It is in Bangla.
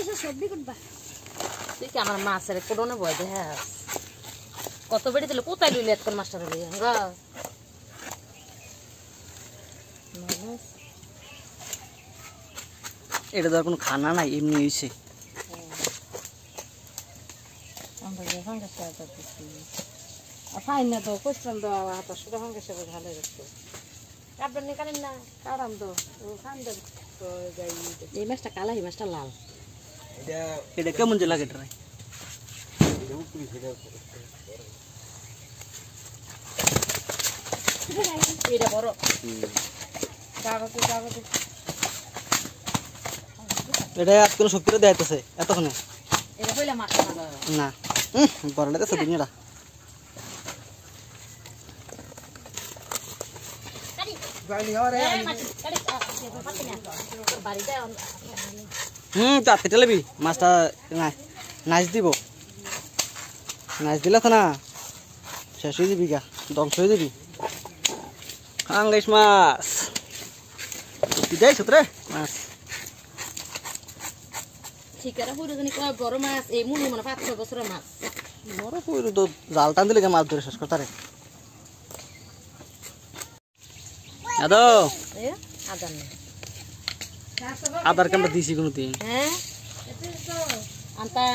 এসে সবজি করবা। তুই কি আমার মাছের কোডনে বয় দে হ্যাঁ। কত বেড়ে দিল কোথায় লইলি এতক্ষণ মাস্টার হলি গা এটা তো আর কোনো খানা নাই এমনি হয়েছে ফাইন না তো কোশ্চেন তো হাতা সুরা সঙ্গে সঙ্গে ভালো রাখতো নি কাটাম তো। ও খান দেন। তো যাই এই মাছটা কালা এই মাছটা লাল। এটা কেমন যে লাগে এটা এটা বড় কাগজে কাগজে এটা আজ কোনো শক্তিটা দেখাইতেছে এতক্ষণে এটা হইলে মাছ না না হুম বড় লাগতেছে দুনিয়াটা হুম তাতে টেলেবি মাছটা নাচ দিব। নাচ দিলে তো না শেষ হয়ে দিবি গা ধ্বংস হয়ে দিবি আঙ্গাইস মাছ। দিদাই সতরে মাছ। বড় এই মুনি মানে পাঁচ ছয় বছরের মাছ। বড় পুরো তো জাল টান দিলে মাছ ধরে শেষ করতারে আদো এ নেই। আধার কার্ডটা দিছি কোনো দিন। হ্যাঁ? আনতা।